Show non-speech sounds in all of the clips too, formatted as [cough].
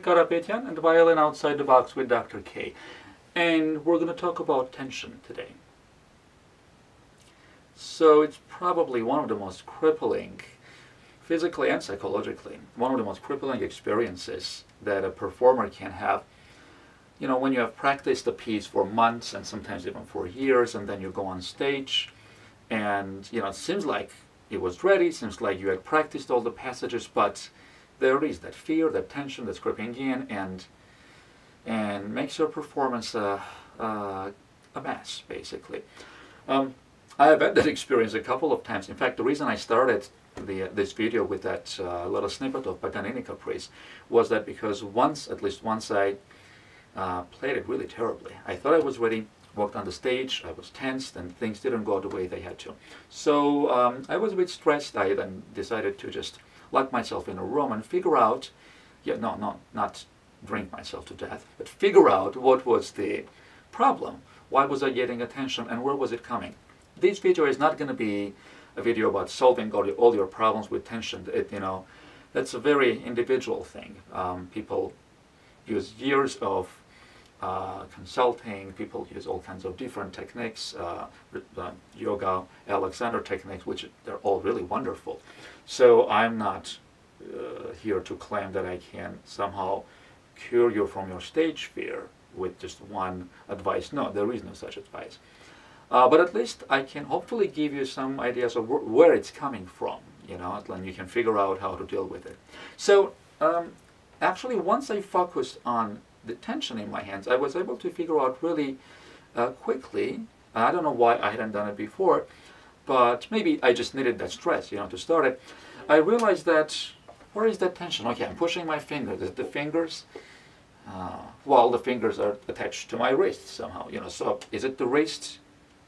Karapetyan and Violin Outside the Box with Dr. K. And we're going to talk about tension today. So it's probably one of the most crippling, physically and psychologically, one of the most crippling experiences that a performer can have. You know, when you have practiced a piece for months and sometimes even for years, and then you go on stage, and you know, it seems like it was ready, seems like you had practiced all the passages, but there is that fear, that tension that's creeping in, and and makes your performance uh, uh, a mess, basically. Um, I have had that experience a couple of times. In fact, the reason I started the, uh, this video with that uh, little snippet of Paganini Caprice was that because once, at least once, I uh, played it really terribly. I thought I was ready, walked on the stage, I was tensed, and things didn't go the way they had to. So um, I was a bit stressed. I then decided to just lock myself in a room and figure out, yeah, no, no, not drink myself to death, but figure out what was the problem. Why was I getting attention and where was it coming? This video is not going to be a video about solving all your, all your problems with tension. It, you know, that's a very individual thing. Um, people use years of uh, consulting, people use all kinds of different techniques, uh, uh, yoga, Alexander techniques, which they're all really wonderful. So I'm not uh, here to claim that I can somehow cure you from your stage fear with just one advice. No, there is no such advice. Uh, but at least I can hopefully give you some ideas of wh where it's coming from, you know, and you can figure out how to deal with it. So um, actually, once I focused on the tension in my hands, I was able to figure out really uh, quickly. I don't know why I hadn't done it before, but maybe I just needed that stress, you know, to start it. I realized that where is that tension? Okay, I'm pushing my finger. The, the fingers, uh, well, the fingers are attached to my wrist somehow, you know. So is it the wrist?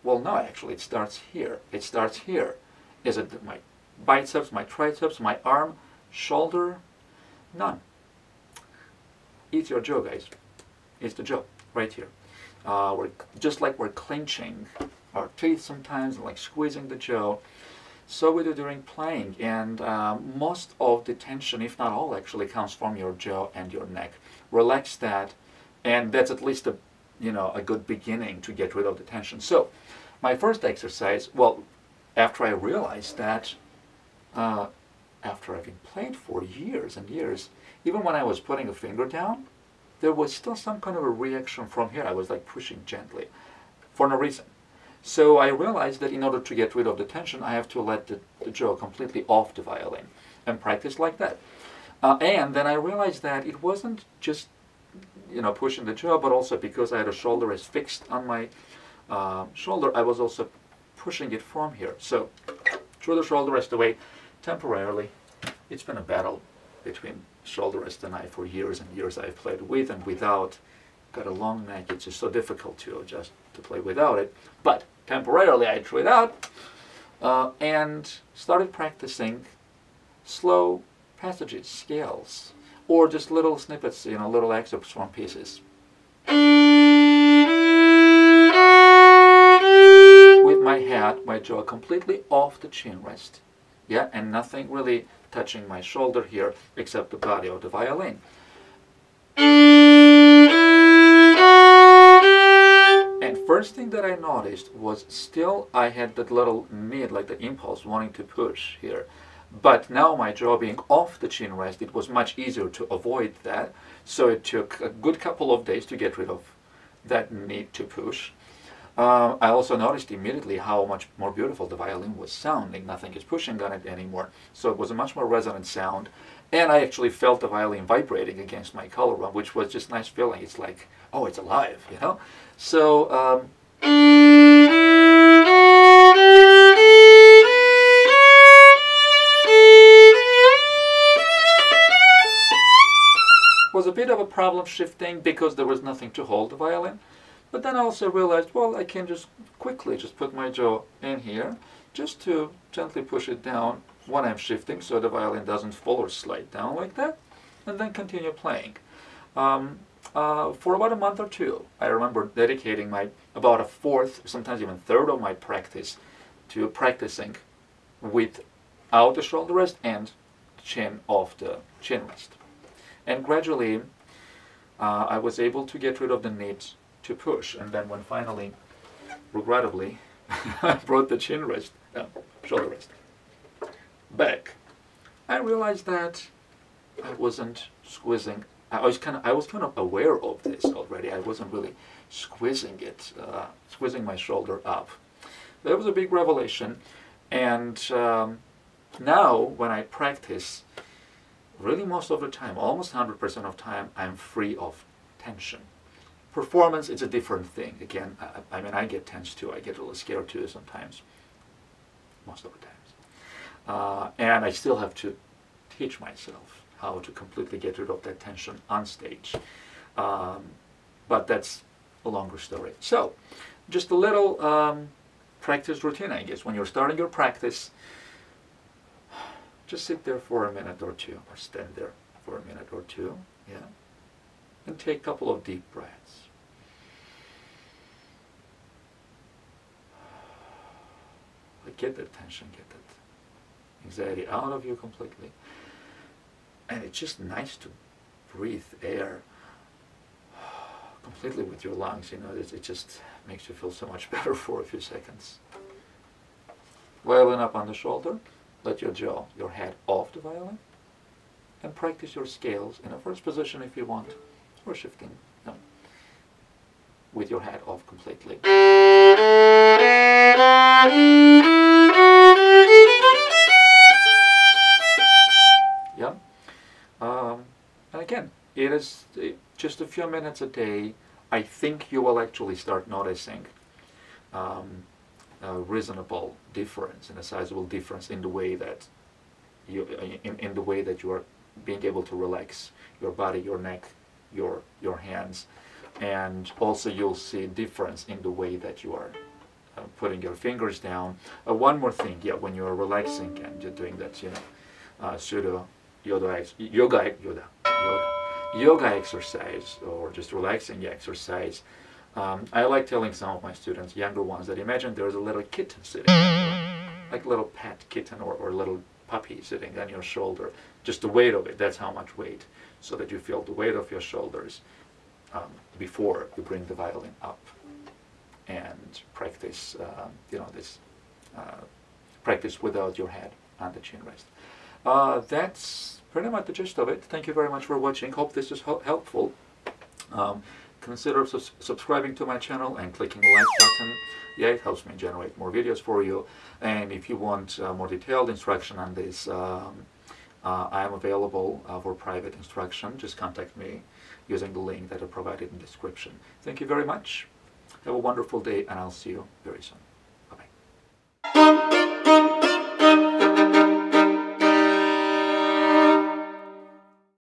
Well, no, actually, it starts here. It starts here. Is it my biceps, my triceps, my arm, shoulder? None. It's your jaw, guys. It's the jaw, right here. Uh, we're just like we're clenching our teeth sometimes, like squeezing the jaw. So we do during playing, and um, most of the tension, if not all, actually comes from your jaw and your neck. Relax that, and that's at least a, you know, a good beginning to get rid of the tension. So, my first exercise, well, after I realized that, uh, after having played for years and years, even when I was putting a finger down, there was still some kind of a reaction from here. I was like pushing gently, for no reason. So I realized that in order to get rid of the tension, I have to let the, the jaw completely off the violin and practice like that. Uh, and then I realized that it wasn't just you know pushing the jaw, but also because I had a shoulder rest fixed on my uh, shoulder, I was also pushing it from here. So threw the shoulder rest away temporarily. It's been a battle between shoulder rest and I for years and years. I've played with and without. Got a long neck. It's just so difficult to adjust to play without it. But temporarily I threw it out uh, and started practicing slow passages, scales, or just little snippets, you know, little excerpts from pieces. With my head, my jaw completely off the chin rest. Yeah, and nothing really touching my shoulder here except the body of the violin. And first thing that I noticed was still I had that little need, like the impulse wanting to push here. But now my jaw being off the chin rest, it was much easier to avoid that. So it took a good couple of days to get rid of that need to push. Uh, I also noticed immediately how much more beautiful the violin was sounding. Nothing is pushing on it anymore. So it was a much more resonant sound. And I actually felt the violin vibrating against my collarbone, which was just nice feeling. It's like, oh, it's alive, you know? So, um, was a bit of a problem shifting because there was nothing to hold the violin. But then I also realized, well, I can just quickly just put my jaw in here, just to gently push it down when I'm shifting so the violin doesn't fall or slide down like that, and then continue playing. Um, uh, for about a month or two, I remember dedicating my about a fourth, sometimes even third of my practice to practicing without the shoulder rest and chin off the chin rest. And gradually, uh, I was able to get rid of the need to push. And then when finally, regrettably, [laughs] I brought the chin rest, uh, shoulder rest back, I realized that I wasn't squeezing. I was kind of I was kind of aware of this already. I wasn't really squeezing it, uh, squeezing my shoulder up. That was a big revelation, and um, now when I practice, really most of the time, almost 100% of time, I'm free of tension. Performance is a different thing. Again, I, I, mean, I get tense too. I get a little scared too sometimes, most of the times. Uh, and I still have to teach myself how to completely get rid of that tension on stage. Um, but that's a longer story. So, just a little um, practice routine, I guess. When you're starting your practice, just sit there for a minute or two, or stand there for a minute or two, yeah, and take a couple of deep breaths. Get that tension, get that anxiety out of you completely. And it's just nice to breathe air completely with your lungs, you know, it, it just makes you feel so much [laughs] better for a few seconds. Violin up on the shoulder, let your jaw, your head off the violin, and practice your scales in a first position if you want, or shifting no, with your head off completely. Yeah. Um, and again, it is just a few minutes a day. I think you will actually start noticing um, a reasonable difference and a sizable difference in the way that you in, in the way that you are being able to relax your body, your neck, your your hands, and also you'll see difference in the way that you are uh, putting your fingers down. Uh, one more thing, yeah, when you are relaxing and you're doing that, you know, uh, pseudo yoga, yoga, yoga, yoga, yoga exercise or just relaxing exercise um, I like telling some of my students, younger ones, that imagine there's a little kitten sitting, like a little pet kitten or, or little puppy sitting on your shoulder. Just the weight of it, that's how much weight, so that you feel the weight of your shoulders um, before you bring the violin up and practice, uh, you know, this uh, practice without your head on the chin rest. Uh, that's pretty much the gist of it. Thank you very much for watching. Hope this is helpful. Um, consider su subscribing to my channel and clicking the like button. Yeah, it helps me generate more videos for you. And if you want uh, more detailed instruction on this, um, uh, I am available uh, for private instruction. Just contact me using the link that I provided in the description. Thank you very much. Have a wonderful day, and I'll see you very soon.